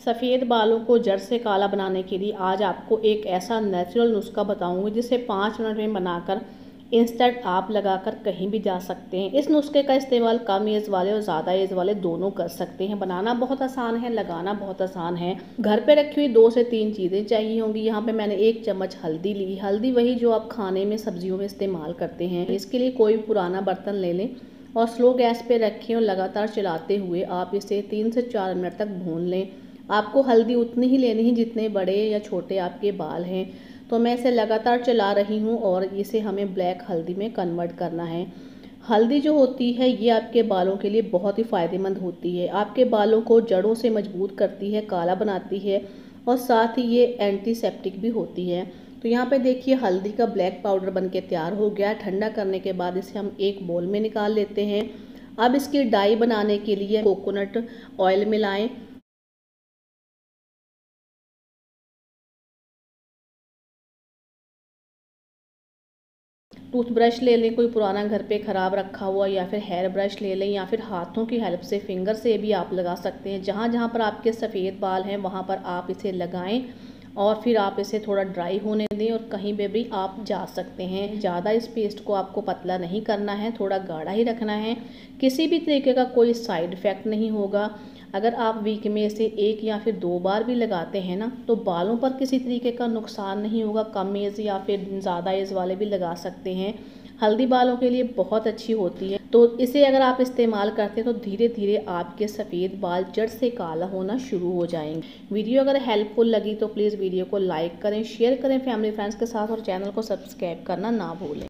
सफ़ेद बालों को जड़ से काला बनाने के लिए आज आपको एक ऐसा नेचुरल नुस्खा बताऊँगी जिसे पाँच मिनट में बनाकर इंस्टेंट आप लगाकर कहीं भी जा सकते हैं। इस नुस्खे का इस्तेमाल कम एज वाले और ज़्यादा एज वाले दोनों कर सकते हैं। बनाना बहुत आसान है, लगाना बहुत आसान है। घर पे रखी हुई दो से तीन चीज़ें चाहिए होंगी। यहाँ पे मैंने एक चम्मच हल्दी ली। हल्दी वही जो आप खाने में, सब्जियों में इस्तेमाल करते हैं। इसके लिए कोई पुराना बर्तन ले लें और स्लो गैस पर रखें और लगातार चलाते हुए आप इसे तीन से चार मिनट तक भून लें। आपको हल्दी उतनी ही लेनी है जितने बड़े या छोटे आपके बाल हैं। तो मैं इसे लगातार चला रही हूँ और इसे हमें ब्लैक हल्दी में कन्वर्ट करना है। हल्दी जो होती है, ये आपके बालों के लिए बहुत ही फ़ायदेमंद होती है। आपके बालों को जड़ों से मज़बूत करती है, काला बनाती है और साथ ही ये एंटीसेप्टिक भी होती है। तो यहाँ पे देखिए, हल्दी का ब्लैक पाउडर बन के तैयार हो गया। ठंडा करने के बाद इसे हम एक बोल में निकाल लेते हैं। अब इसकी डाई बनाने के लिए कोकोनट ऑयल मिलाएँ। टूथब्रश ले लें, कोई पुराना घर पे ख़राब रखा हुआ या फिर हेयर ब्रश ले लें या फिर हाथों की हेल्प से फिंगर से भी आप लगा सकते हैं। जहाँ जहाँ पर आपके सफ़ेद बाल हैं, वहाँ पर आप इसे लगाएँ और फिर आप इसे थोड़ा ड्राई होने दें और कहीं पे भी आप जा सकते हैं। ज़्यादा इस पेस्ट को आपको पतला नहीं करना है, थोड़ा गाढ़ा ही रखना है। किसी भी तरीके का कोई साइड इफ़ेक्ट नहीं होगा। अगर आप वीक में इसे एक या फिर दो बार भी लगाते हैं ना तो बालों पर किसी तरीके का नुकसान नहीं होगा, कम एज या फिर ज़्यादा एज वाले भी लगा सकते हैं। हल्दी बालों के लिए बहुत अच्छी होती है। तो इसे अगर आप इस्तेमाल करते हैं तो धीरे धीरे आपके सफ़ेद बाल जड़ से काला होना शुरू हो जाएँगे। वीडियो अगर हेल्पफुल लगी तो प्लीज़ वीडियो को लाइक करें शेयर करें फैमिली फ्रेंड्स के साथ और चैनल को सब्सक्राइब करना ना भूलें।